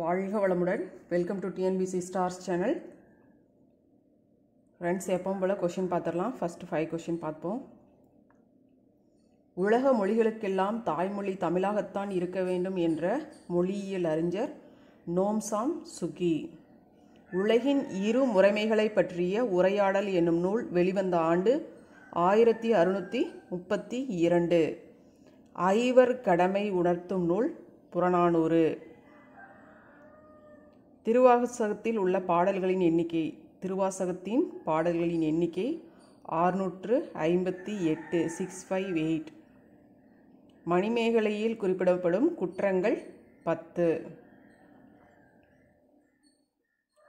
வாழ்க வளமுடன். Welcome to TNPSC stars channel friends எப்பவும் போல் கொஷின் பார்த்துடலாம். ஃபஸ்ட்டு ஃபைவ் கொஷின் பார்ப்போம். உலக மொழிகளுக்கெல்லாம் தாய்மொழி தமிழாகத்தான் இருக்க வேண்டும் என்ற மொழியியல் அறிஞர் நோம்சாம் சுகி. உலகின் இரு முறைமைகளை பற்றிய உரையாடல் என்னும் நூல் வெளிவந்த ஆண்டு ஆயிரத்தி அறுநூற்றி முப்பத்தி இரண்டு. ஐவர் கடமை உணர்த்தும் நூல் புறநானூறு. திருவாசகத்தில் உள்ள பாடல்களின் எண்ணிக்கை திருவாசகத்தின் பாடல்களின் எண்ணிக்கை ஆறுநூற்று ஐம்பத்தி எட்டு சிக்ஸ் ஃபைவ் எயிட் மணிமேகலையில் குறிப்பிடப்படும் குற்றங்கள் பத்து.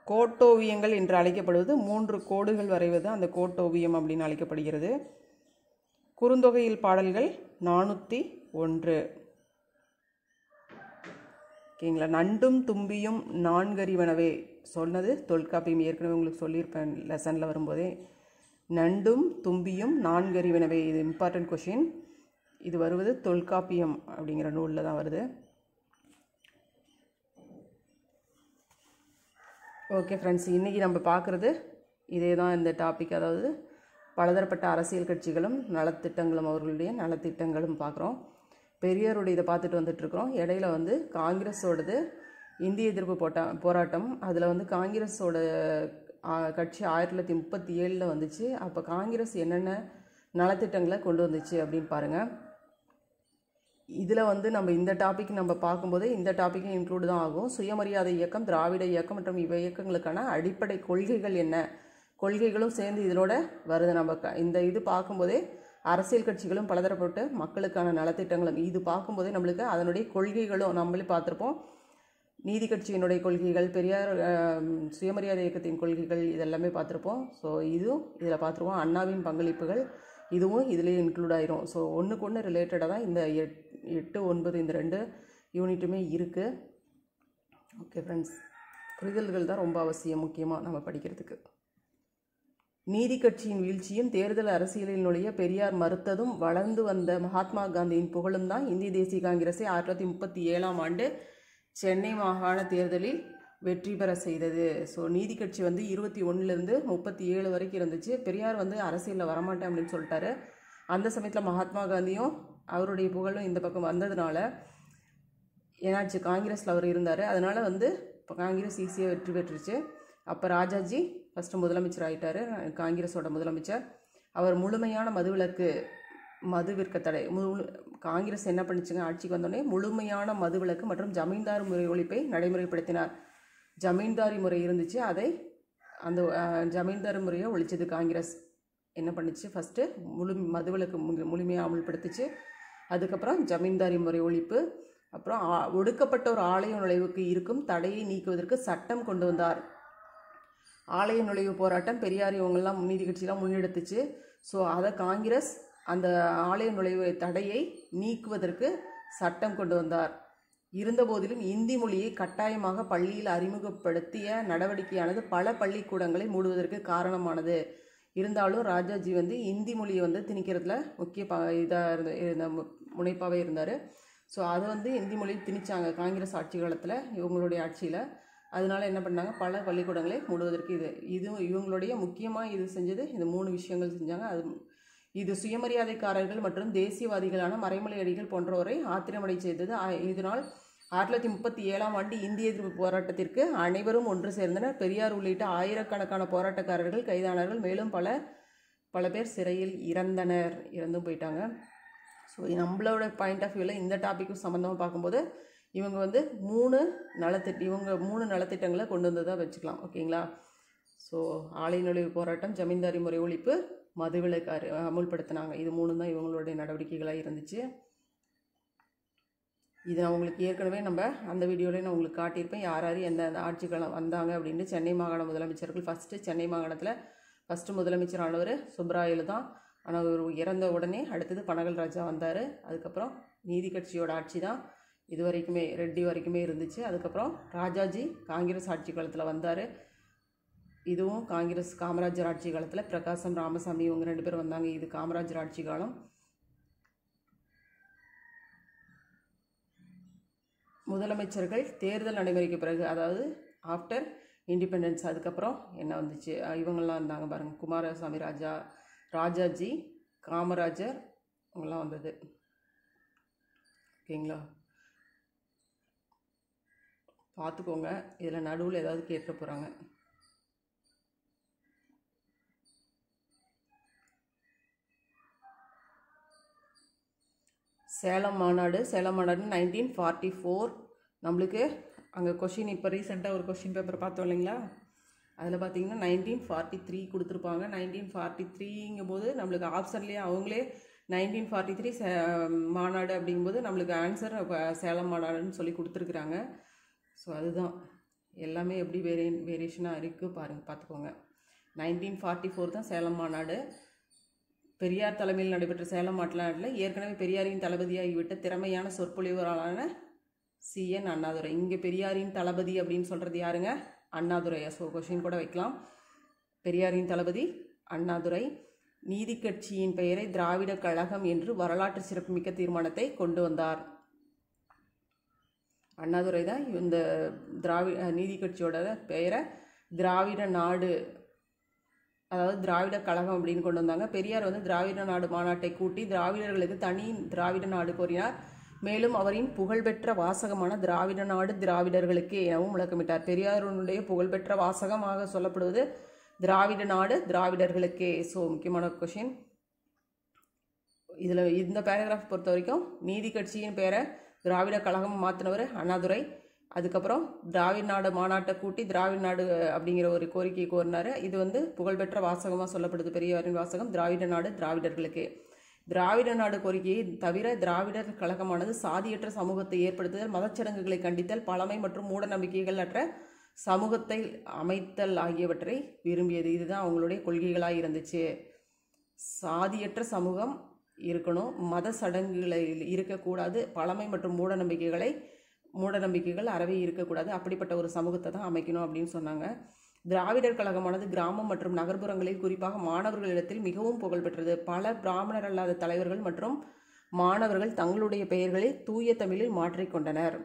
கோட்டோவியங்கள் என்று அழைக்கப்படுவது மூன்று கோடுகள் வரைவது அந்த கோட்டோவியம் அப்படின்னு அழைக்கப்படுகிறது. குறுந்தொகையில் பாடல்கள் நானூற்றி ஒன்று. ஓகேங்களா? நண்டும் தும்பியும் நான்கறிவனவே. சொன்னது தொல்காப்பியம். ஏற்கனவே உங்களுக்கு சொல்லியிருப்பேன் லெசனில் வரும்போதே. நண்டும் தும்பியும் நான்கறிவனவே. இது இம்பார்ட்டன்ட் கொஷின் இது வருவது தொல்காப்பியம் அப்படிங்கிற நூலில் தான் வருது. ஓகே ஃப்ரெண்ட்ஸ் இன்றைக்கி நம்ம பார்க்குறது இதே தான் இந்த டாபிக் அதாவது பலதரப்பட்ட அரசியல் கட்சிகளும் நலத்திட்டங்களும் அவர்களுடைய நலத்திட்டங்களும் பார்க்குறோம். பெரியாருடைய இதை பார்த்துட்டு வந்துட்டுருக்குறோம். இடையில வந்து காங்கிரஸோடது இந்திய எதிர்ப்பு போட்டா போராட்டம். அதில் வந்து காங்கிரஸோட கட்சி ஆயிரத்தி தொள்ளாயிரத்தி முப்பத்தி ஏழில் வந்துச்சு. அப்போ காங்கிரஸ் என்னென்ன நலத்திட்டங்களை கொண்டு வந்துச்சு அப்படின்னு பாருங்கள் இதில் வந்து நம்ம இந்த டாபிக் நம்ம பார்க்கும்போது இந்த டாப்பிக்கும் இன்க்ளூடு தான் ஆகும். சுயமரியாதை இயக்கம் திராவிட இயக்கம் மற்றும் இவ இயக்கங்களுக்கான அடிப்படை கொள்கைகள் என்ன? கொள்கைகளும் சேர்ந்து இதனோட வருது. நம்ம க- இந்த இது பார்க்கும்போதே அரசியல் கட்சிகளும் பலதரப்பட்ட மக்களுக்கான நலத்திட்டங்களும் இது பார்க்கும்போதே நம்மளுக்கு அதனுடைய கொள்கைகளும் நம்மளே பார்த்துருப்போம். நீதி கட்சியினுடைய கொள்கைகள் பெரியார் சுயமரியாதை இயக்கத்தின் கொள்கைகள் இதெல்லாமே பார்த்துருப்போம். ஸோ இதுவும் இதில் பார்த்துருப்போம் அண்ணாவின் பங்களிப்புகள் இதுவும் இதுலேயே இன்க்ளூட் ஆயிரும். ஸோ ஒன்றுக்கு ஒன்று ரிலேட்டடாக தான் இந்த எட் எட்டு ஒன்பது இந்த ரெண்டு யூனிட்டுமே இருக்குது ஓகே ஃப்ரெண்ட்ஸ் புரிதல்கள் தான் ரொம்ப அவசியம் முக்கியமாக நம்ம படிக்கிறதுக்கு. நீதி கட்சியின் வீழ்ச்சியும் தேர்தல் அரசியலில் நுழைய பெரியார் மறுத்ததும் வளர்ந்து வந்த மகாத்மா காந்தியின் புகழும் தான் இந்திய தேசிய காங்கிரஸை ஆயிரத்தி தொள்ளாயிரத்தி முப்பத்தி ஏழாம் ஆண்டு சென்னை மாகாண தேர்தலில் வெற்றி பெற செய்தது. ஸோ நீதி கட்சி வந்து இருபத்தி ஒன்றுலேருந்து முப்பத்தி ஏழு வரைக்கும் இருந்துச்சு. பெரியார் வந்து அரசியலில் வரமாட்டேன் அப்படின்னு சொல்லிட்டாரு. அந்த சமயத்தில் மகாத்மா காந்தியும் அவருடைய புகழும் இந்த பக்கம் வந்ததுனால ஏன்னாச்சு காங்கிரஸில் அவர் இருந்தார். அதனால் வந்து இப்போ காங்கிரஸ் ஈஸியாக வெற்றி பெற்றுச்சு அப்போ ராஜாஜி ஃபஸ்ட்டு முதலமைச்சர் ஆகிட்டார் காங்கிரஸோட முதலமைச்சர். அவர் முழுமையான மதுவிலக்கு மது விற்க தடை முழு காங்கிரஸ் என்ன பண்ணிச்சுங்க? ஆட்சிக்கு வந்தோடனே முழுமையான மதுவிலக்கு மற்றும் ஜமீன்தார் முறை ஒழிப்பை நடைமுறைப்படுத்தினார். ஜமீன்தாரி முறை இருந்துச்சு. அதை அந்த ஜமீன்தார் முறையை ஒழிச்சது காங்கிரஸ். என்ன பண்ணிச்சு? ஃபஸ்ட்டு முழு மதுவிலக்கு மு- முழுமையாக அமுல்படுத்திச்சு. அதுக்கப்புறம் ஜமீன்தாரி முறை ஒழிப்பு. அப்புறம் ஆ- ஒடுக்கப்பட்ட ஒரு ஆலய நுழைவுக்கு இருக்கும் தடையை நீக்குவதற்கு சட்டம் கொண்டு வந்தார். ஆலய நுழைவு போராட்டம் பெரியார் இவங்கெல்லாம் நீதி கட்சியெலாம் முன்னெடுத்துச்சு. ஸோ அதை காங்கிரஸ் அந்த ஆலய நுழைவு தடையை நீக்குவதற்கு சட்டம் கொண்டு வந்தார். இருந்தபோதிலும் இந்தி மொழியை கட்டாயமாக பள்ளியில் அறிமுகப்படுத்திய நடவடிக்கையானது பல பள்ளிக்கூடங்களை மூடுவதற்கு காரணமானது. இருந்தாலும் ராஜாஜி வந்து இந்தி மொழியை வந்து திணிக்கிறதுல முக்கிய ப இதாக இருந்த இருந்த மு- முனைப்பாகவே இருந்தார். ஸோ அதை வந்து இந்தி மொழியை திணிச்சாங்க காங்கிரஸ் ஆட்சி காலத்தில் இவங்களுடைய ஆட்சியில். அதனால என்ன பண்ணாங்க? பல பள்ளிக்கூடங்களை மூடுவதற்கு இது இது இவங்களுடைய முக்கியமாக இது செஞ்சது இந்த மூணு விஷயங்கள் செஞ்சாங்க. அது இது சுயமரியாதைக்காரர்கள் மற்றும் தேசியவாதிகளான மறைமலை அடிகள் போன்றோரை ஆத்திரமடை செய்தது. இதனால் ஆயிரத்தி தொள்ளாயிரத்தி முப்பத்தி ஏழாம் ஆண்டு இந்திய எதிர்ப்பு போராட்டத்திற்கு அனைவரும் ஒன்று சேர்ந்தனர். பெரியார் உள்ளிட்ட ஆயிரக்கணக்கான போராட்டக்காரர்கள் கைதானார்கள் மேலும் பல பல பேர் சிறையில் இறந்தனர் இறந்தும் போயிட்டாங்க. ஸோ நம்மளோட பாயிண்ட் ஆஃப் வியூவில் இந்த டாப்பிக்கும் சம்மந்தமாக பார்க்கும்போது இவங்க வந்து மூணு நலத்திட்ட இவங்க மூணு நலத்திட்டங்களை கொண்டு வந்ததாக வச்சுக்கலாம் ஓகேங்களா? ஸோ ஆலை நுழைவு போராட்டம் ஜமீன்தாரி முறை ஒழிப்பு மதுவிலக்கு அரு- அமுல்படுத்தினாங்க. இது மூணு தான் இவங்களுடைய நடவடிக்கைகளாக இருந்துச்சு. இது நான் உங்களுக்கு ஏற்கனவே நம்ம அந்த வீடியோவில் நான் உங்களுக்கு காட்டியிருப்பேன். யார் யார் எந்த ஆட்சி காலம் வந்தாங்க அப்படின்னு சென்னை மாகாண முதலமைச்சர்கள் ஃபஸ்ட்டு சென்னை மாகாணத்தில் ஃபஸ்ட்டு முதலமைச்சர் ஆனவர் சுப்ராயலு தான். ஆனால் அவர் இறந்த உடனே அடுத்தது பனகல் ராஜா வந்தார். அதுக்கப்புறம் நீதி கட்சியோட ஆட்சி தான். இது வரைக்குமே ரெட்டி வரைக்குமே இருந்துச்சு. அதுக்கப்புறம் ராஜாஜி காங்கிரஸ் ஆட்சி காலத்தில் வந்தார். இதுவும் காங்கிரஸ் காமராஜர் ஆட்சி காலத்தில் பிரகாசம் ராமசாமி இவங்க ரெண்டு பேரும் வந்தாங்க. இது காமராஜர் ஆட்சி காலம். முதலமைச்சர்கள் தேர்தல் நடைமுறைக்கு பிறகு அதாவது ஆஃப்டர் இண்டிபெண்டன்ஸ் அதுக்கப்புறம் என்ன வந்துச்சு? இவங்கள்லாம் இவங்கெல்லாம் இருந்தாங்க பாருங்கள் குமாரசாமி ராஜா ராஜாஜி காமராஜர் இவங்கெல்லாம் வந்தது. ஓகேங்களா? பார்த்துக்கோங்க. இதில் நடுவில் ஏதாவது கேட்க போகிறாங்க சேலம் மாநாடு சேலம் மாநாடு நைன்டீன் ஃபார்ட்டி ஃபோர் நம்மளுக்கு அங்கே கொஷின் இப்போ ரீசெண்டாக ஒரு கொஷின் பேப்பர் பார்த்தோம் இல்லைங்களா? அதில் பார்த்தீங்கன்னா நைன்டீன் ஃபார்ட்டி த்ரீ கொடுத்துருப்பாங்க. நைன்டீன் ஃபார்ட்டி த்ரீங்கும் போது நம்மளுக்கு ஆப்ஷன்லேயே அவங்களே நைன்டீன் ஃபார்ட்டி த்ரீ சே மாநாடு அப்படிங்கும்போது நம்மளுக்கு ஆன்சர் சேலம் மாநாடுன்னு சொல்லி கொடுத்துருக்குறாங்க. ஸோ அதுதான். எல்லாமே எப்படி வேரிய வேரியேஷனாக இருக்குது பாருங்கள் பார்த்துக்கோங்க. நைன்டீன் ஃபார்ட்டி ஃபோர் தான் சேலம் மாநாடு. பெரியார் தலைமையில் நடைபெற்ற சேலம் மாநாட்டில் ஏற்கனவே பெரியாரின் தளபதியாகிவிட்ட திறமையான சொற்பொழிவராளான சிஎன் அண்ணாதுரை. இங்கே பெரியாரின் தளபதி அப்படின்னு சொல்கிறது யாருங்க? அண்ணாதுரை. ஸோ கொஷின் கூட வைக்கலாம். பெரியாரின் தளபதி அண்ணாதுரை. நீதி கட்சியின் பெயரை திராவிட கழகம் என்று வரலாற்று சிறப்புமிக்க தீர்மானத்தை கொண்டு வந்தார். அண்ணாதுரை தான் இந்த திராவிட நீதி கட்சியோட பெயரை திராவிட நாடு அதாவது திராவிட கழகம் அப்படின்னு கொண்டு வந்தாங்க. பெரியார் வந்து திராவிட நாடு மாநாட்டை கூட்டி திராவிடர்களுக்கு தனி திராவிட நாடு கோரினார். மேலும் அவரின் புகழ்பெற்ற வாசகமான திராவிட நாடு திராவிடர்களுக்கு எனவும் முழக்கமிட்டார். பெரியாருடைய புகழ்பெற்ற வாசகமாக சொல்லப்படுவது திராவிட நாடு திராவிடர்களுக்கே. ஸோ முக்கியமான கொஷின் இதில் இந்த பேராகிராஃப் பொறுத்த வரைக்கும் நீதி கட்சியின் பேரை திராவிட கழகம் மாற்றினவர் அண்ணாதுரை. அதுக்கப்புறம் திராவிட நாடு மாநாட்டை கூட்டி திராவிட நாடு அப்படிங்கிற ஒரு கோரிக்கையை கோரினார். இது வந்து புகழ்பெற்ற வாசகமாக சொல்லப்படுது பெரியவரின் வாசகம். திராவிட நாடு திராவிடர்களுக்கு. திராவிட நாடு கோரிக்கையை தவிர திராவிடர் கழகமானது சாதியற்ற சமூகத்தை ஏற்படுத்துதல் மதச்சடங்குகளை கண்டித்தல் பழமை மற்றும் மூட நம்பிக்கைகள் அற்ற சமூகத்தை அமைத்தல் ஆகியவற்றை விரும்பியது. இதுதான் அவங்களுடைய கொள்கைகளாக இருந்துச்சு. சாதியற்ற சமூகம் இருக்கணும். மத சடங்குகளில் இருக்கக்கூடாது. பழமை மற்றும் மூடநம்பிக்கைகளை மூடநம்பிக்கைகள் மூட நம்பிக்கைகள் அறவே இருக்கக்கூடாது. அப்படிப்பட்ட ஒரு சமூகத்தை தான் அமைக்கணும் அப்படின்னு சொன்னாங்க. திராவிடர் கழகமானது கிராமம் மற்றும் நகர்ப்புறங்களில் குறிப்பாக மாணவர்களிடத்தில் மிகவும் புகழ்பெற்றது பல பிராமணர் அல்லாத தலைவர்கள் மற்றும் மாணவர்கள் தங்களுடைய பெயர்களை தூய தமிழில் மாற்றிக்கொண்டனர்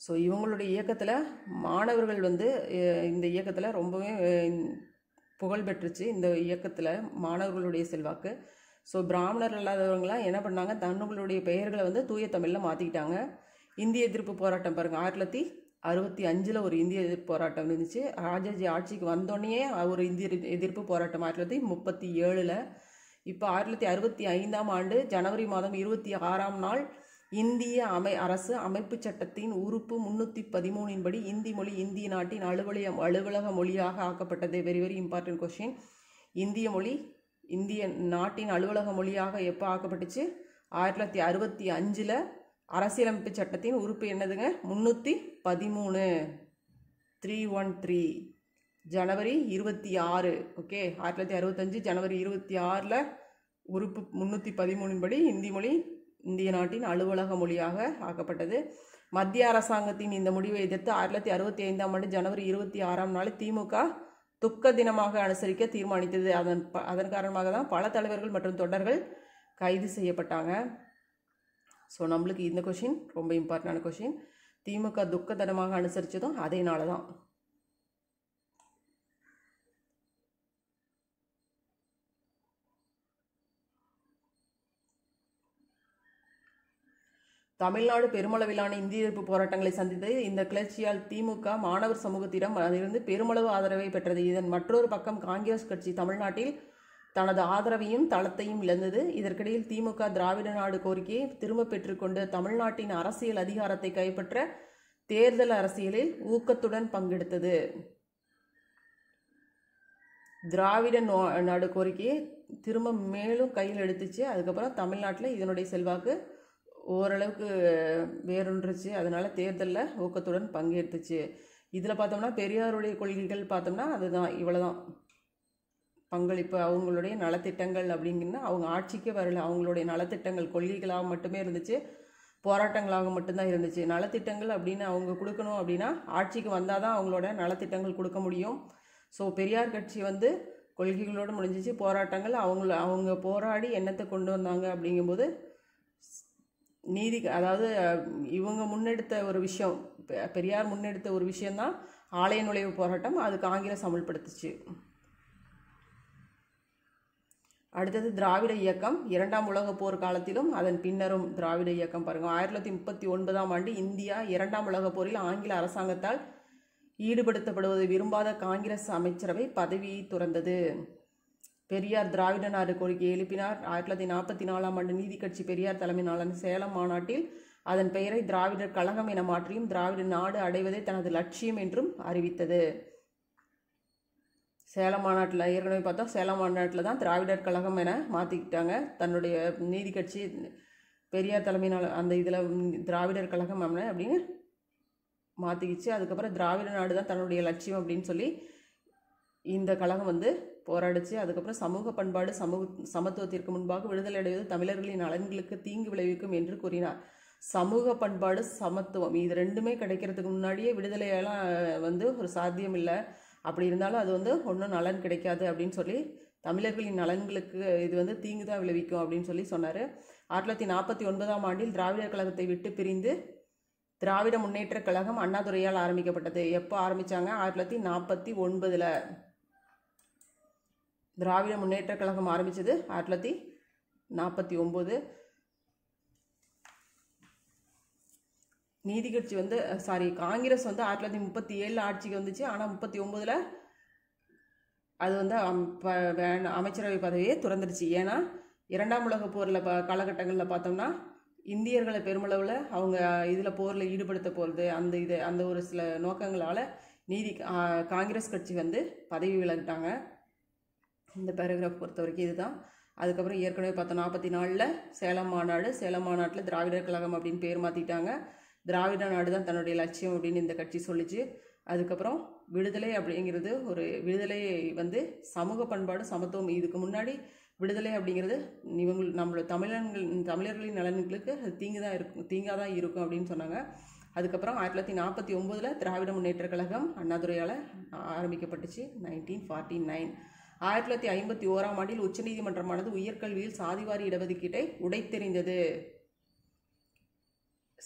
ஸோ இவங்களுடைய இயக்கத்தில் மாணவர்கள் வந்து இந்த இயக்கத்தில் ரொம்பவே புகழ் பெற்றுச்சு. இந்த இயக்கத்தில் மாணவர்களுடைய செல்வாக்கு. ஸோ பிராமணர் இல்லாதவங்களாம் என்ன பண்ணாங்க? தன்னுங்களுடைய பெயர்களை வந்து தூய தமிழில் மாற்றிக்கிட்டாங்க இந்திய எதிர்ப்பு போராட்டம் பாருங்கள் ஆயிரத்தி தொள்ளாயிரத்தி அறுபத்தி அஞ்சில் ஒரு இந்திய எதிர்ப்பு போராட்டம் இருந்துச்சு. ராஜாஜி ஆட்சிக்கு வந்தோடனே ஒரு இந்திய எதிர்ப்பு போராட்டம் ஆயிரத்தி தொள்ளாயிரத்தி முப்பத்தி ஏழில். இப்போ ஆயிரத்தி தொள்ளாயிரத்தி அறுபத்தி ஐந்தாம் ஆண்டு ஜனவரி மாதம் இருபத்தி ஆறாம் நாள் இந்திய அமை அரசு அமைப்புச் சட்டத்தின் உறுப்பு முன்னூற்றி பதிமூணின் படி இந்தி மொழி இந்திய நாட்டின் அலுவலக அலுவலக மொழியாக ஆக்கப்பட்டது. வெரி வெரி இம்பார்ட்டன்ட் கொஷின் இந்திய மொழி இந்திய நாட்டின் அலுவலக மொழியாக எப்போ ஆக்கப்பட்டுச்சு? ஆயிரத்தி தொள்ளாயிரத்தி அறுபத்தி அஞ்சில் அரசியலமைப்பு சட்டத்தின் உறுப்பு என்னதுங்க? முந்நூற்றி பதிமூணு. த்ரீ ஒன் த்ரீ ஜனவரி இருபத்தி ஆறு. ஓகே? ஆயிரத்தி தொள்ளாயிரத்தி அறுபத்தஞ்சு ஜனவரி இருபத்தி ஆறில் உறுப்பு முந்நூற்றி பதிமூணின் படி இந்தி மொழி இந்திய நாட்டின் அலுவலக மொழியாக ஆக்கப்பட்டது. மத்திய அரசாங்கத்தின் இந்த முடிவை எதிர்த்து ஆயிரத்தி தொள்ளாயிரத்தி அறுபத்தி ஐந்தாம் ஆண்டு ஜனவரி இருபத்தி ஆறாம் நாள் திமுக துக்க தினமாக அனுசரிக்க தீர்மானித்தது. அதன் அதன் காரணமாக தான் பல தலைவர்கள் மற்றும் தொண்டர்கள் கைது செய்யப்பட்டாங்க. ஸோ நம்மளுக்கு இந்த கொஷின் ரொம்ப இம்பார்ட்டண்டான கொஷின் திமுக துக்க தினமாக அனுசரித்ததும் அதேனால தான். தமிழ்நாடு பெருமளவிலான இந்திய எதிர்ப்பு போராட்டங்களை சந்தித்தது இந்த கிளர்ச்சியால் திமுக மாணவர் சமூகத்திடம் அதிலிருந்து பெருமளவு ஆதரவை பெற்றது. இதன் மற்றொரு பக்கம் காங்கிரஸ் கட்சி தமிழ்நாட்டில் தனது ஆதரவையும் தளத்தையும் இழந்தது. இதற்கிடையில் திமுக திராவிட நாடு கோரிக்கையை திரும்ப பெற்றுக்கொண்டு தமிழ்நாட்டின் அரசியல் அதிகாரத்தை கைப்பற்ற தேர்தல் அரசியலில் ஊக்கத்துடன் பங்கெடுத்தது. திராவிட நோ- நாடு கோரிக்கையை திரும்ப மேலும் கையில் எடுத்துச்சு. அதுக்கப்புறம் தமிழ்நாட்டில் இதனுடைய செல்வாக்கு ஓரளவுக்கு வேறுன்றுச்சு அதனால் தேர்தலில் ஊக்கத்துடன் பங்கேற்றுச்சு. இதில் பார்த்தோம்னா பெரியாருடைய கொள்கைகள் பார்த்தோம்னா அதுதான் இவ்வளோதான் பங்களிப்பு அவங்களுடைய நலத்திட்டங்கள் அப்படிங்கிறது அவங்க ஆட்சிக்கே வரல. அவங்களுடைய நலத்திட்டங்கள் கொள்கைகளாக மட்டுமே இருந்துச்சு. போராட்டங்களாக மட்டும்தான் இருந்துச்சு. நலத்திட்டங்கள் அப்படின்னு அவங்க கொடுக்கணும் அப்படின்னா ஆட்சிக்கு வந்தால் தான் அவங்களோட நலத்திட்டங்கள் கொடுக்க முடியும். ஸோ பெரியார் கட்சி வந்து கொள்கைகளோடு முடிஞ்சிச்சு. போராட்டங்கள் அவங்கள அவங்க போராடி என்னத்தை கொண்டு வந்தாங்க அப்படிங்கும்போது நீதி அதாவது இவங்க முன்னெடுத்த ஒரு விஷயம் பெ- பெரியார் முன்னெடுத்த ஒரு விஷயந்தான் ஆலய நுழைவு போராட்டம். அது காங்கிரஸ் அமல்படுத்துச்சு. அடுத்தது திராவிட இயக்கம். இரண்டாம் உலகப் போர் காலத்திலும் அதன் பின்னரும் திராவிட இயக்கம் பாருங்க. ஆயிரத்தி தொள்ளாயிரத்தி முப்பத்தி ஒன்பதாம் ஆண்டு இந்தியா இரண்டாம் உலக போரில் ஆங்கில அரசாங்கத்தால் ஈடுபடுத்தப்படுவது விரும்பாத காங்கிரஸ் அமைச்சரவை பதவியை துறந்தது. பெரியார் திராவிட நாடு கோரிக்கையை எழுப்பினார். ஆயிரத்தி தொள்ளாயிரத்தி நாற்பத்தி நாலாம் ஆண்டு நீதி கட்சி பெரியார் தலைமையிலான சேலம் மாநாட்டில் அதன் பெயரை திராவிடர் கழகம் என மாற்றியும் திராவிட நாடு அடைவதே தனது லட்சியம் என்றும் அறிவித்தது. சேலம் மாநாட்டில் ஏற்கனவே பார்த்தோம். சேலம் மாநாட்டில் தான் திராவிடர் கழகம் என மாற்றிக்கிட்டாங்க தன்னுடைய நீதி கட்சி பெரியார் தலைமையினால் அந்த இதில் திராவிடர் கழகம் என்ன அப்படின்னு மாற்றிக்கிச்சு அதுக்கப்புறம் திராவிட நாடு தான் தன்னுடைய லட்சியம் அப்படின்னு சொல்லி இந்த கழகம் வந்து போராடிச்சு. அதுக்கப்புறம் சமூக பண்பாடு சமூக சமத்துவத்திற்கு முன்பாக விடுதலை அடைவது தமிழர்களின் நலன்களுக்கு தீங்கு விளைவிக்கும் என்று கூறினார். சமூக பண்பாடு சமத்துவம் இது ரெண்டுமே கிடைக்கிறதுக்கு முன்னாடியே விடுதலையெல்லாம் வந்து ஒரு சாத்தியம் இல்லை. அப்படி இருந்தாலும் அது வந்து ஒன்றும் நலன் கிடைக்காது அப்படின்னு சொல்லி தமிழர்களின் நலன்களுக்கு இது வந்து தீங்கு தான் விளைவிக்கும் அப்படின்னு சொல்லி சொன்னார். ஆயிரத்தி தொள்ளாயிரத்தி நாற்பத்தி ஒன்பதாம் ஆண்டில் திராவிடர் கழகத்தை விட்டு பிரிந்து திராவிட முன்னேற்றக் கழகம் அண்ணாதுரையால் ஆரம்பிக்கப்பட்டது. எப்போ ஆரம்பித்தாங்க ஆயிரத்தி தொள்ளாயிரத்தி நாற்பத்தி ஒன்பதில். திராவிட முன்னேற்றக் கழகம் ஆரம்பித்தது ஆயிரத்தி தொள்ளாயிரத்தி நாற்பத்தி ஒம்பது. நீதி கட்சி வந்து சாரி காங்கிரஸ் வந்து ஆயிரத்தி தொள்ளாயிரத்தி முப்பத்தி ஏழில் ஆட்சிக்கு வந்துச்சு. ஆனால் முப்பத்தி ஒம்போதில் அது வந்து அம்- அமைச்சரவை பதவியே துறந்துருச்சு. ஏன்னா இரண்டாம் உலக போரில் ப காலகட்டங்களில் பார்த்தோம்னா இந்தியர்களை பெருமளவில் அவங்க இதில் போரில் ஈடுபடுத்த போகிறது அந்த இது அந்த ஒரு சில நோக்கங்களால் நீதி காங்கிரஸ் கட்சி வந்து பதவி விலகிட்டாங்க. இந்த பேராகிராஃப் பொறுத்த வரைக்கும் இதுதான். அதுக்கப்புறம் ஏற்கனவே பார்த்தோம் நாற்பத்தி நாலில் சேலம் மாநாடு சேலம் மாநாட்டில் திராவிடர் கழகம் அப்படின்னு பேர் மாற்றிட்டாங்க திராவிட நாடு தான் தன்னுடைய லட்சியம் அப்படின்னு இந்த கட்சி சொல்லிச்சு. அதுக்கப்புறம் விடுதலை அப்படிங்கிறது ஒரு விடுதலை வந்து சமூக பண்பாடு சமத்துவம். இதுக்கு முன்னாடி விடுதலை அப்படிங்கிறது இவங்க நம்மளோட தமிழன்கள் தமிழர்களின் நலன்களுக்கு அது தீங்கு தான் இருக்கும் தீங்காக தான் இருக்கும் அப்படின்னு சொன்னாங்க. அதுக்கப்புறம் ஆயிரத்தி தொள்ளாயிரத்தி நாற்பத்தி ஒம்போதில் திராவிட முன்னேற்றக் கழகம் அண்ணாதுரையால் ஆரம்பிக்கப்பட்டுச்சு நைன்டீன் ஃபார்ட்டி நைன் ஆயிரத்தி தொள்ளாயிரத்தி ஐம்பத்தி ஓராம் ஆண்டில் உச்சநீதிமன்றமானது உயர்கல்வியில் சாதிவாரி இடஒதுக்கீட்டை உடைத்தெறிந்தது.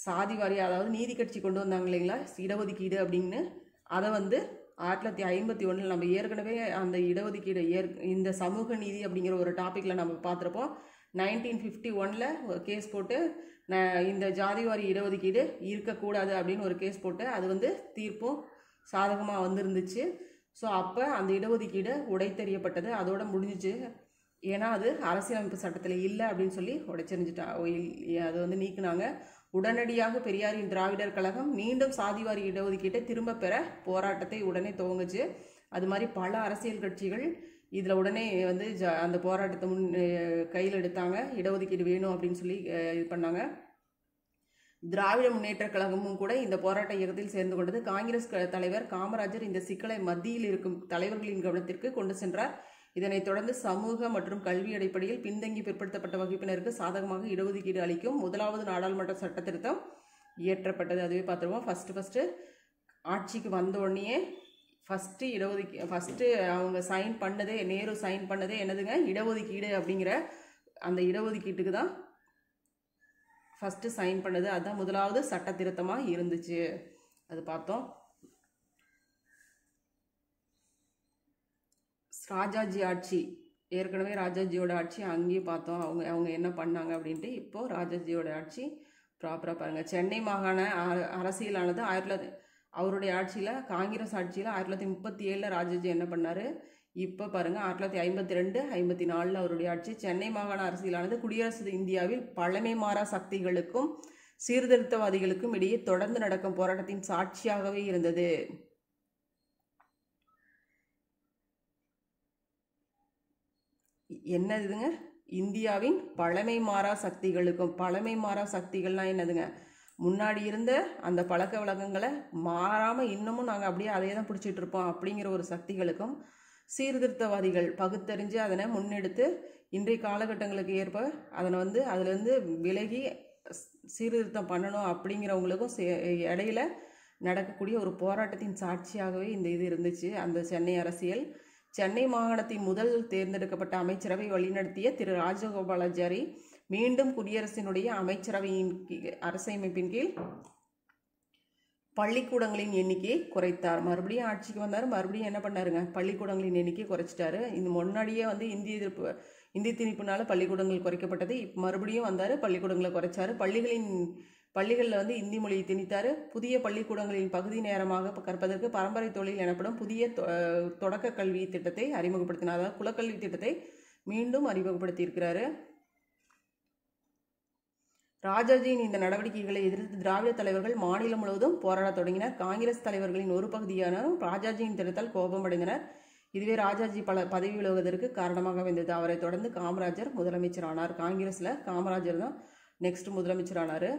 சாதிவாரி அதாவது நீதி கட்சி கொண்டு வந்தாங்க இல்லைங்களா? இடஒதுக்கீடு அப்படின்னு. அதை வந்து ஆயிரத்தி தொள்ளாயிரத்தி ஐம்பத்தி ஒன்றில் நம்ம ஏற்கனவே அந்த இடஒதுக்கீடு ஏற் இந்த சமூக நீதி அப்படிங்கிற ஒரு டாப்பிக்கில் நம்ம பார்த்துருப்போம். நைன்டீன் ஃபிஃப்டி ஒனில் கேஸ் போட்டு ந- இந்த ஜாதிவாரி இடஒதுக்கீடு இருக்கக்கூடாது அப்படின்னு ஒரு கேஸ் போட்டு அது வந்து தீர்ப்பும் சாதகமாக வந்திருந்துச்சு. ஸோ அப்போ அந்த இடஒதுக்கீடு உடைத்தெறியப்பட்டது. அதோட முடிஞ்சிச்சு. ஏன்னா அது அரசியலமைப்பு சட்டத்தில் இல்லை அப்படின்னு சொல்லி உடைச்செறிஞ்சிட்டா அது வந்து நீக்குனாங்க. உடனடியாக பெரியாரின் திராவிடர் கழகம் மீண்டும் சாதிவாரி இடஒதுக்கீட்டை திரும்ப பெற போராட்டத்தை உடனே துவங்குச்சு. அது மாதிரி பல அரசியல் கட்சிகள் இதில் உடனே வந்து ஜ அந்த போராட்டத்தை முன் கையில் எடுத்தாங்க. இடஒதுக்கீடு வேணும் அப்படின்னு சொல்லி இது பண்ணாங்க. திராவிட முன்னேற்றக் கழகமும் கூட இந்த போராட்ட இயக்கத்தில் சேர்ந்து கொண்டது. காங்கிரஸ் க- தலைவர் காமராஜர் இந்த சிக்கலை மத்தியில் இருக்கும் தலைவர்களின் கவனத்திற்கு கொண்டு சென்றார். இதனைத் தொடர்ந்து சமூக மற்றும் கல்வி அடிப்படையில் பின்தங்கி பிற்படுத்தப்பட்ட வகுப்பினருக்கு சாதகமாக இடஒதுக்கீடு அளிக்கும் முதலாவது நாடாளுமன்ற சட்ட திருத்தம் இயற்றப்பட்டது. அதுவே பார்த்துருவோம். ஃபஸ்ட்டு ஃபஸ்ட்டு ஆட்சிக்கு வந்த உடனேயே ஃபஸ்ட்டு இடஒதுக்கீ ஃபஸ்ட்டு அவங்க சைன் பண்ணதே நேரு சைன் பண்ணதே என்னதுங்க? இடஒதுக்கீடு அப்படிங்கிற அந்த இடஒதுக்கீட்டுக்கு தான் ஃபஸ்ட்டு சைன் பண்ணது அதுதான் முதலாவது சட்ட திருத்தமாக இருந்துச்சு. அது பார்த்தோம். ராஜாஜி ஆட்சி ஏற்கனவே ராஜாஜியோட ஆட்சி அங்கேயும் பார்த்தோம். அவங்க அவங்க என்ன பண்ணாங்க அப்படின்ட்டு இப்போது ராஜாஜியோட ஆட்சி ப்ராப்பராக பாருங்கள் சென்னை மாகாண அ- அரசியலானது ஆயிரத்தி தொள்ளாயிரத்தி அவருடைய ஆட்சியில் காங்கிரஸ் ஆட்சியில் ஆயிரத்தி தொள்ளாயிரத்தி முப்பத்தி ஏழில் ராஜாஜி என்ன பண்ணார்? இப்போ பாருங்கள் ஆயிரத்தி தொள்ளாயிரத்தி ஐம்பத்தி ரெண்டு ஐம்பத்தி நாலில் அவருடைய ஆட்சி சென்னை மாகாண அரசியலானது குடியரசு இந்தியாவில் பழமை மாறா சக்திகளுக்கும் சீர்திருத்தவாதிகளுக்கும் இடையே தொடர்ந்து நடக்கும் போராட்டத்தின் சாட்சியாகவே இருந்தது. என்ன இதுங்க? இந்தியாவின் பழமை மாறா சக்திகளுக்கும் பழமை மாறா சக்திகள்லாம் என்னதுங்க? முன்னாடி இருந்த அந்த பழக்க வழக்கங்களை மாறாமல் இன்னமும் நாங்கள் அப்படியே அதே தான் பிடிச்சிட்டு இருப்போம் அப்படிங்கிற ஒரு சக்திகளுக்கும் சீர்திருத்தவாதிகள் பகுத்தறிஞ்சு அதனை முன்னெடுத்து இன்றைய காலகட்டங்களுக்கு ஏற்ப அதனை வந்து அதுலேருந்து விலகி சீர்திருத்தம் பண்ணணும் அப்படிங்கிறவங்களுக்கும் சே- இடையில நடக்கக்கூடிய ஒரு போராட்டத்தின் சாட்சியாகவே இந்த இது இருந்துச்சு. அந்த சென்னை அரசியல். சென்னை மாகாணத்தின் முதல் தேர்ந்தெடுக்கப்பட்ட அமைச்சரவை வழிநடத்திய திரு ராஜகோபாலாச்சாரி மீண்டும் குடியரசினுடைய அமைச்சரவையின் கீழ் அரசமைப்பின் கீழ் பள்ளிக்கூடங்களின் எண்ணிக்கையை குறைத்தார். மறுபடியும் ஆட்சிக்கு வந்தார். மறுபடியும் என்ன பண்ணாருங்க? பள்ளிக்கூடங்களின் எண்ணிக்கை குறைச்சிட்டாரு. இந்த முன்னாடியே வந்து இந்திய எதிர்ப்பு இந்திய திணிப்புனால பள்ளிக்கூடங்கள் குறைக்கப்பட்டது. மறுபடியும் வந்தார். பள்ளிக்கூடங்களை குறைச்சாரு. பள்ளிகளின் பள்ளிகளில் வந்து இந்தி மொழியை திணித்தார். புதிய பள்ளிக்கூடங்களின் பகுதி நேரமாக கற்பதற்கு பரம்பரை தொழில் எனப்படும் புதிய தொ- தொடக்க கல்வி திட்டத்தை அறிமுகப்படுத்தினார். அதாவது குலக்கல்வி திட்டத்தை மீண்டும் அறிமுகப்படுத்தியிருக்கிறாரு. ராஜாஜியின் இந்த நடவடிக்கைகளை எதிர்த்து திராவிட தலைவர்கள் மாநிலம் முழுவதும் போராடத் தொடங்கினர். காங்கிரஸ் தலைவர்களின் ஒரு பகுதியானரும் ராஜாஜியின் திட்டத்தால் கோபமடைந்தனர். இதுவே ராஜாஜி பல பதவி விலகுவதற்கு காரணமாக வந்தது அவரை தொடர்ந்து காமராஜர் முதலமைச்சர் ஆனார் காங்கிரஸில் காமராஜர் தான் நெக்ஸ்ட் முதலமைச்சர் ஆனார்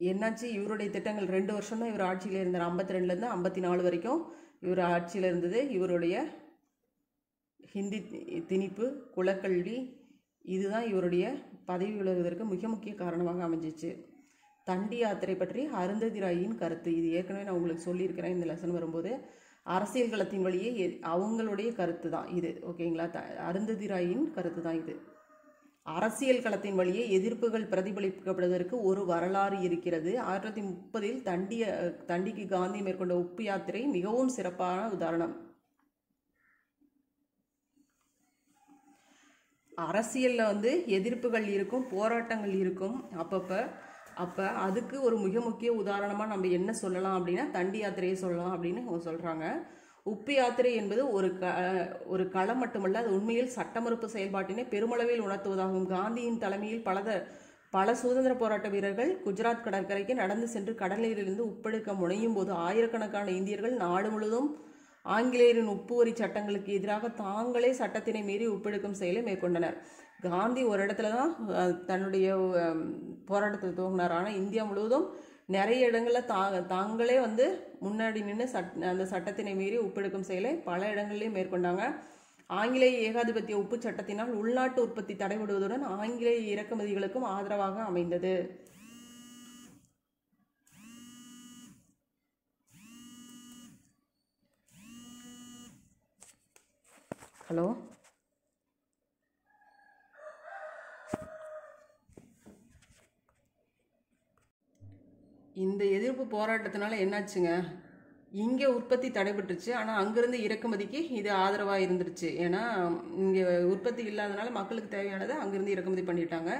என்னாச்சு? இவருடைய திட்டங்கள் ரெண்டு வருஷம் தான் இவர் ஆட்சியில் இருந்தார். ஐம்பத்தி ரெண்டுலேருந்து ஐம்பத்தி நாலு வரைக்கும் இவர் ஆட்சியில் இருந்தது. இவருடைய ஹிந்தி திணிப்பு குலக்கல்வி இதுதான் இவருடைய பதவி விலகுவதற்கு மிக முக்கிய காரணமாக அமைஞ்சிச்சு. தண்டி யாத்திரை பற்றி அருந்ததி ராயின் கருத்து. இது ஏற்கனவே நான் உங்களுக்கு சொல்லியிருக்கிறேன். இந்த லெசன் வரும்போது அரசியல் களத்தின் வழியே எ- அவங்களுடைய கருத்து தான் இது. ஓகேங்களா த அருந்ததி ராயின் கருத்து தான் இது. அரசியல் களத்தின் வழியே எதிர்ப்புகள் பிரதிபலிக்கப்படுவதற்கு ஒரு வரலாறு இருக்கிறது. ஆயிரத்தி தொள்ளாயிரத்தி முப்பதில் தண்டிய தண்டிக்கு காந்தி மேற்கொண்ட உப்பு யாத்திரை மிகவும் சிறப்பான உதாரணம். அரசியலில் வந்து எதிர்ப்புகள் இருக்கும் போராட்டங்கள் இருக்கும். அப்பப்போ அப்போ அதுக்கு ஒரு மிக முக்கிய உதாரணமாக நம்ம என்ன சொல்லலாம் அப்படின்னா தண்டி யாத்திரையை சொல்லலாம் அப்படின்னு அவங்க சொல்கிறாங்க உப்பு யாத்திரை என்பது ஒரு க ஒரு களம் மட்டுமல்ல அது உண்மையில் சட்டமறுப்பு செயல்பாட்டினை பெருமளவில் உணர்த்துவதாகும் காந்தியின் தலைமையில் பலத பல சுதந்திர போராட்ட வீரர்கள் குஜராத் கடற்கரைக்கு நடந்து சென்று கடலிலிருந்து உப்பெடுக்க முனையும் போது ஆயிரக்கணக்கான இந்தியர்கள் நாடு முழுவதும் ஆங்கிலேயரின் உப்பு வரி சட்டங்களுக்கு எதிராக தாங்களே சட்டத்தினை மீறி உப்பெடுக்கும் செயலை மேற்கொண்டனர். காந்தி ஒரு இடத்துல தான் தன்னுடைய போராட்டத்தை துவங்கினார். ஆனால் இந்தியா முழுவதும் நிறைய இடங்களில் தா தாங்களே வந்து முன்னாடி நின்று சட் அந்த சட்டத்தினை மீறி உப்பெடுக்கும் செயலை பல இடங்கள்லையும் மேற்கொண்டாங்க. ஆங்கிலேய ஏகாதிபத்திய உப்பு சட்டத்தினால் உள்நாட்டு உற்பத்தி தடைபடுவதுடன் ஆங்கிலேய இறக்குமதிகளுக்கும் ஆதரவாக அமைந்தது. ஹலோ? இந்த எதிர்ப்பு போராட்டத்தினால என்னாச்சுங்க? இங்கே உற்பத்தி தடைபட்டுருச்சு. ஆனால் அங்கேருந்து இறக்குமதிக்கு இது ஆதரவாக இருந்துருச்சு. ஏன்னா இங்கே உற்பத்தி இல்லாதனால மக்களுக்கு தேவையானதை அங்கேருந்து இறக்குமதி பண்ணிட்டாங்க.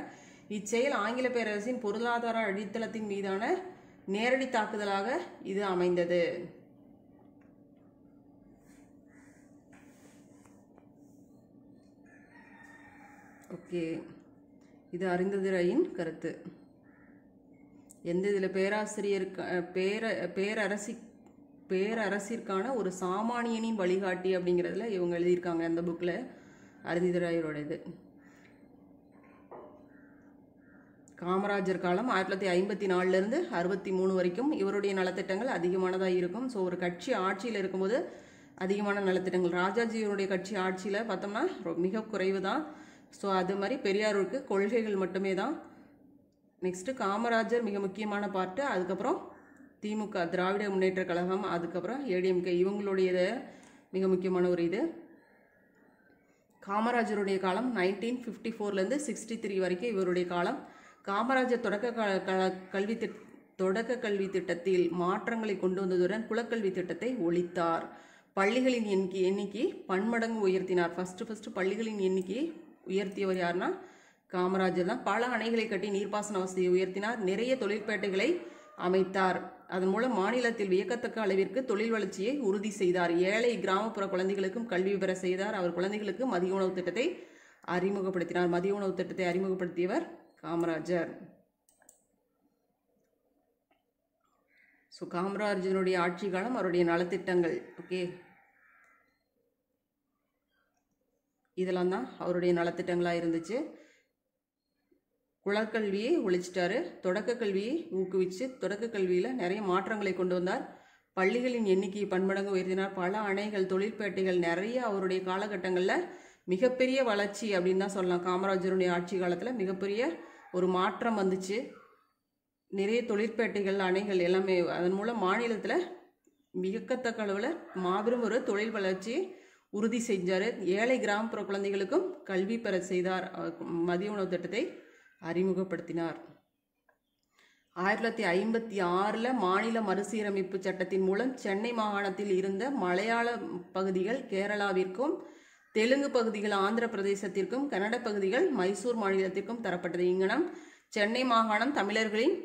இச்செயல் ஆங்கில பேரரசின் பொருளாதார அடித்தளத்தின் மீதான நேரடி தாக்குதலாக இது அமைந்தது. ஓகே இது அருந்ததிராயின் கருத்து. எந்த இதில் பேராசிரியருக்கு பேர பேரரசி பேரரசிற்கான ஒரு சாமானியனின் வழிகாட்டி அப்படிங்கிறதுல இவங்க எழுதியிருக்காங்க அந்த புக்கில் அருந்திதராயரோட இது காமராஜர் காலம் ஆயிரத்தி தொள்ளாயிரத்தி ஐம்பத்தி நாலுலேருந்து அறுபத்தி மூணு வரைக்கும் இவருடைய நலத்திட்டங்கள் அதிகமானதாக இருக்கும். ஸோ ஒரு கட்சி ஆட்சியில் இருக்கும்போது அதிகமான நலத்திட்டங்கள். ராஜாஜியோடைய கட்சி ஆட்சியில் பார்த்தோம்னா மிக குறைவு தான் ஸோ அது மாதிரி பெரியாருக்கு கொள்கைகள் மட்டுமே தான். நெக்ஸ்ட்டு காமராஜர் மிக முக்கியமான பார்ட்டு அதுக்கப்புறம் திமுக திராவிட முன்னேற்ற கழகம் அதுக்கப்புறம் ஏடிஎம்கே இவங்களுடைய மிக முக்கியமான ஒரு இது. காமராஜருடைய காலம் நைன்டீன் ஃபிஃப்டி ஃபோர்லேருந்து சிக்ஸ்டி த்ரீ வரைக்கும் இவருடைய காலம். காமராஜர் தொடக்க க- கல்வி திட் தொடக்க கல்வி திட்டத்தில் மாற்றங்களை கொண்டு வந்ததுடன் குலக்கல்வி திட்டத்தை ஒழித்தார். பள்ளிகளின் எண்ணிக்கை எண்ணிக்கை பன்மடங்கு உயர்த்தினார். ஃபஸ்ட்டு ஃபஸ்ட்டு பள்ளிகளின் எண்ணிக்கையை உயர்த்தியவர் யாருன்னா காமராஜர் தான். பல அணைகளை கட்டி நீர்ப்பாசன வசதியை உயர்த்தினார். நிறைய தொழிற்பேட்டைகளை அமைத்தார். அதன் மூலம் மாநிலத்தில் வியக்கத்தக்க அளவிற்கு தொழில் வளர்ச்சியை உறுதி செய்தார். ஏழை கிராமப்புற குழந்தைகளுக்கும் கல்வி பெற செய்தார். அவர் குழந்தைகளுக்கு மதிய உணவு திட்டத்தை அறிமுகப்படுத்தினார். மதிய உணவு திட்டத்தை அறிமுகப்படுத்தியவர் காமராஜர். ஸோ காமராஜனுடைய ஆட்சி காலம் அவருடைய நலத்திட்டங்கள். ஓகே இதெல்லாம் தான் அவருடைய நலத்திட்டங்களாக இருந்துச்சு. குளக்கல்வியை ஒழிச்சிட்டாரு. தொடக்க கல்வியை ஊக்குவிச்சு தொடக்க கல்வியில் நிறைய மாற்றங்களை கொண்டு வந்தார். பள்ளிகளின் எண்ணிக்கையை பன்மடங்கு உயர்த்தினார். பல அணைகள் தொழிற்பேட்டைகள் நிறைய அவருடைய காலகட்டங்களில் மிகப்பெரிய வளர்ச்சி அப்படின்னு தான் சொல்லலாம். காமராஜருடைய ஆட்சி காலத்தில் மிகப்பெரிய ஒரு மாற்றம் வந்துச்சு. நிறைய தொழிற்பேட்டைகள் அணைகள் எல்லாமே அதன் மூலம் மாநிலத்தில் மிகக்கத்தக்க அளவில் மாபெரும் ஒரு தொழில் வளர்ச்சியை உறுதி செஞ்சார். ஏழை கிராமப்புற குழந்தைகளுக்கும் கல்வி பெற செய்தார். மதிய உணவு திட்டத்தை அறிமுகப்படுத்தினார். ஆயிரத்தி தொள்ளாயிரத்தி ஐம்பத்தி ஆறில் மாநில மறுசீரமைப்பு சட்டத்தின் மூலம் சென்னை மாகாணத்தில் இருந்த மலையாள பகுதிகள் கேரளாவிற்கும் தெலுங்கு பகுதிகள் ஆந்திர பிரதேசத்திற்கும் கன்னட பகுதிகள் மைசூர் மாநிலத்திற்கும் தரப்பட்டது. இங்கனம் சென்னை மாகாணம் தமிழர்களின்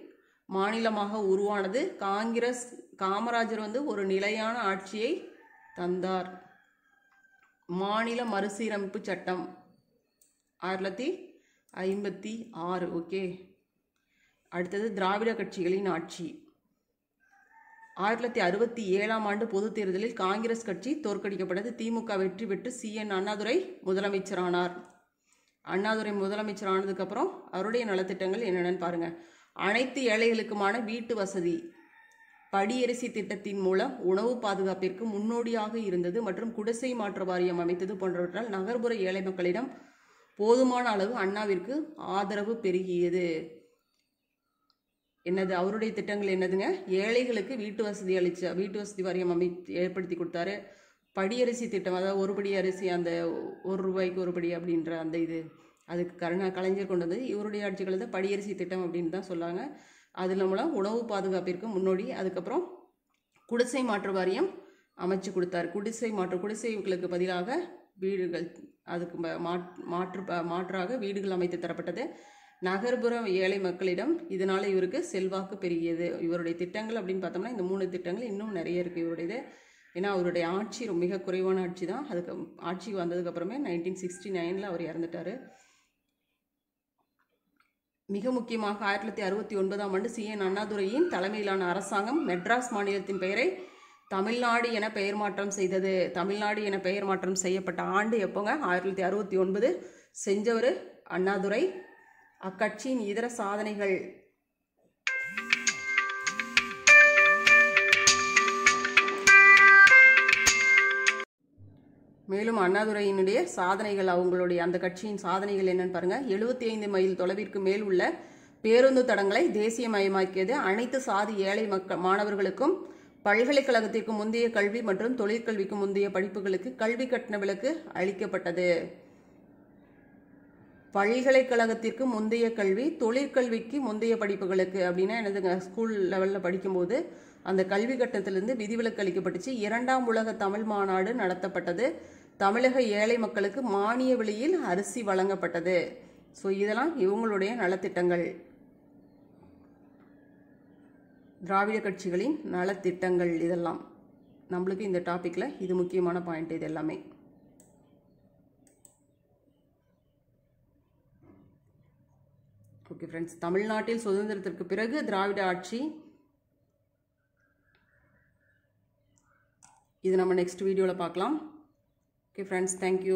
மாநிலமாக உருவானது. காங்கிரஸ் காமராஜர் வந்து ஒரு நிலையான ஆட்சியை தந்தார். மாநில மறுசீரமைப்பு சட்டம். ஆயிரத்தி தொள்ளாயிரத்தி ஐம்பத்தி ஆறு ஓகே. அடுத்தது திராவிட கட்சிகளின் ஆட்சி. ஆயிரத்தி தொள்ளாயிரத்தி அறுபத்தி ஏழாம் ஆண்டு பொதுத் தேர்தலில் காங்கிரஸ் கட்சி தோற்கடிக்கப்பட்டது. திமுக வெற்றி பெற்று சி. என். அண்ணாதுரை முதலமைச்சரானார். அண்ணாதுரை முதலமைச்சர் ஆனதுக்கப்புறம் அவருடைய நலத்திட்டங்கள் என்னென்னு பாருங்கள் அனைத்து ஏழைகளுக்குமான வீட்டு வசதி படியரிசி திட்டத்தின் மூலம் உணவு பாதுகாப்பிற்கு முன்னோடியாக இருந்தது மற்றும் குடிசை மாற்று வாரியம் அமைத்தது போன்றவற்றால் நகர்ப்புற ஏழை மக்களிடம் போதுமான அளவு அண்ணாவிற்கு ஆதரவு பெருகியது. என்னது? அவருடைய திட்டங்கள் என்னதுங்க? ஏழைகளுக்கு வீட்டு வசதி அளிச்ச வீட்டு வசதி வாரியம் அமை ஏற்படுத்தி கொடுத்தாரு. படியரிசி திட்டம் அதாவது ஒரு படி அரிசி அந்த ஒரு ரூபாய்க்கு ஒரு படி அப்படின்ற அந்த இது அதுக்கு கருணா கலைஞர் கொண்டு வந்து இவருடைய ஆட்சிகள் தான் படியரிசி திட்டம் அப்படின்னு தான் சொல்லாங்க. அது மூலம் உணவு பாதுகாப்பிற்கு முன்னோடி அதுக்கப்புறம் குடிசை மாற்று வாரியம் அமைச்சு கொடுத்தார். குடிசை மாற்று குடிசைகளுக்கு பதிலாக வீடுகள் அதுக்கு மாற்று ப- மாற்றாக வீடுகள் அமைத்து தரப்பட்டது. நகர்ப்புற ஏழை மக்களிடம் இதனால் இவருக்கு செல்வாக்கு பெருகியது. இவருடைய திட்டங்கள் அப்படின்னு பார்த்தோம்னா இந்த மூணு திட்டங்கள் இன்னும் நிறைய இருக்குது இவருடையது. ஏன்னா அவருடைய ஆட்சி ரொம்ப மிக குறைவான ஆட்சி தான். அதுக்கு ஆட்சி வந்ததுக்கப்புறமே நைன்டீன் சிக்ஸ்டி நைனில் அவர் இறந்துட்டார். மிக முக்கியமாக ஆயிரத்தி தொள்ளாயிரத்தி அறுபத்தி ஒன்பதாம் ஆண்டு சி. என். அண்ணாதுரையின் தலைமையிலான அரசாங்கம் மெட்ராஸ் மாநிலத்தின் பெயரை தமிழ்நாடு என பெயர் மாற்றம் செய்தது. தமிழ்நாடு என பெயர் மாற்றம் செய்யப்பட்ட ஆண்டு எப்போங்க? ஆயிரத்தி தொள்ளாயிரத்தி அறுபத்தி ஒன்பது செஞ்சவர் அண்ணாதுரை. அக்கட்சியின் இதர சாதனைகள் மேலும் அண்ணாதுரையினுடைய சாதனைகள் அவங்களுடைய அந்த கட்சியின் சாதனைகள் என்னன்னு பாருங்க. எழுபத்தி ஐந்து மைல் தொலைவிற்கு மேல் உள்ள பேருந்து தடங்களை தேசியமயமாக்கியது. அனைத்து சாதி ஏழை மக்கள் மாணவர்களுக்கும் பல்கலைக்கழகத்திற்கு முந்தைய கல்வி மற்றும் தொழிற்கல்விக்கு முந்தைய படிப்புகளுக்கு கல்வி கட்டண விலக்கு அளிக்கப்பட்டது. பல்கலைக்கழகத்திற்கு முந்தைய கல்வி தொழிற்கல்விக்கு முந்தைய படிப்புகளுக்கு அப்படின்னா எனதுங்க ஸ்கூல் லெவலில் படிக்கும்போது அந்த கல்வி கட்டத்திலிருந்து விதிவிலக்கு அளிக்கப்பட்டுச்சு. இரண்டாம் உலக தமிழ் மாநாடு நடத்தப்பட்டது. தமிழக ஏழை மக்களுக்கு மானிய விலையில் அரிசி வழங்கப்பட்டது. ஸோ இதெல்லாம் இவங்களுடைய நலத்திட்டங்கள். திராவிட கட்சிகளின் நலத்திட்டங்கள் இதெல்லாம். நம்மளுக்கு இந்த டாப்பிக்கில் இது முக்கியமான பாயிண்ட் இது எல்லாமே. ஓகே ஃப்ரெண்ட்ஸ் தமிழ்நாட்டில் சுதந்திரத்திற்கு பிறகு திராவிட ஆட்சி. இது நம்ம நெக்ஸ்ட் வீடியோவில் பார்க்கலாம் ஓகே ஃப்ரெண்ட்ஸ் தேங்க்யூ